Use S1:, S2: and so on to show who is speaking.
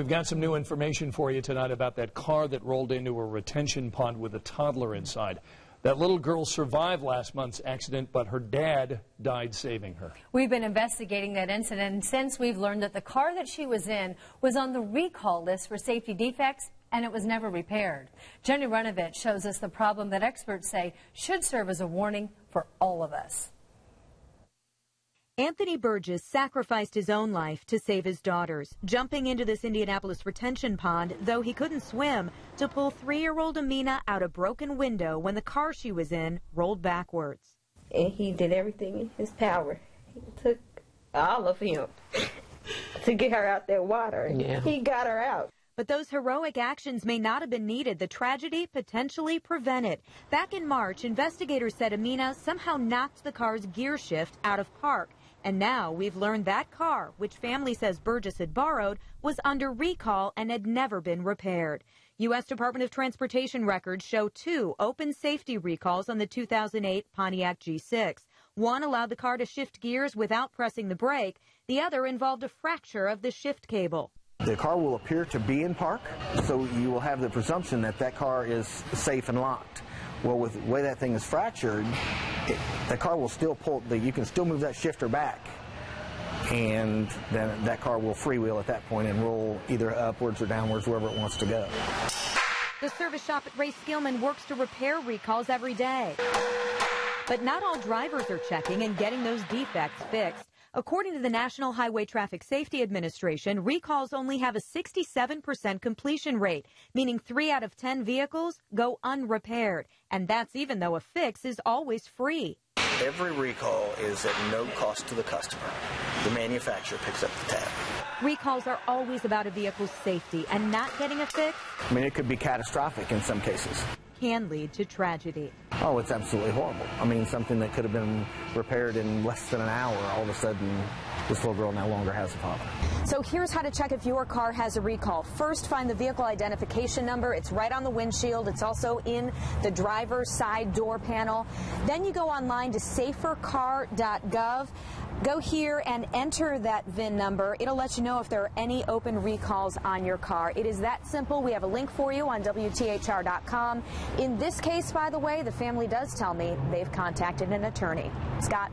S1: we've got some new information for you tonight about that car that rolled into a retention pond with a toddler inside. That little girl survived last month's accident, but her dad died saving her.
S2: We've been investigating that incident since we've learned that the car that she was in was on the recall list for safety defects and it was never repaired. Jennie Runevitch shows us the problem that experts say should serve as a warning for all of us.
S3: Anthony Burgess sacrificed his own life to save his daughter's, jumping into this Indianapolis retention pond, though he couldn't swim, to pull three-year-old Amina out a broken window when the car she was in rolled backwards.
S4: And he did everything in his power. He took all of him to get her out that water. Yeah. He got her out.
S3: But those heroic actions may not have been needed. The tragedy potentially prevented. Back in March, investigators said Amina somehow knocked the car's gear shift out of park. And now we've learned that car, which family says Burgess had borrowed, was under recall and had never been repaired. U.S. Department of Transportation records show two open safety recalls on the 2008 Pontiac G6. One allowed the car to shift gears without pressing the brake. The other involved a fracture of the shift cable.
S5: The car will appear to be in park, so you will have the presumption that that car is safe and locked. Well, with the way that thing is fractured, it, the car will still pull, the, you can still move that shifter back. And then that car will freewheel at that point and roll either upwards or downwards wherever it wants to go.
S3: The service shop at Ray Skillman works to repair recalls every day. But not all drivers are checking and getting those defects fixed. According to the National Highway Traffic Safety Administration, recalls only have a 67% completion rate, meaning 3 out of 10 vehicles go unrepaired. And that's even though a fix is always free.
S6: Every recall is at no cost to the customer. The manufacturer picks up the tab.
S3: Recalls are always about a vehicle's safety, and not getting a fix?
S5: I mean, it could be catastrophic in some cases.
S3: Can lead to tragedy.
S5: Oh, it's absolutely horrible. I mean, something that could have been repaired in less than an hour, all of a sudden, this little girl no longer has a father.
S3: So here's how to check if your car has a recall. First, find the vehicle identification number. It's right on the windshield. It's also in the driver's side door panel. Then you go online to safercar.gov. Go here and enter that VIN number. It'll let you know if there are any open recalls on your car. It is that simple. We have a link for you on WTHR.com. In this case, by the way, the family does tell me they've contacted an attorney. Scott?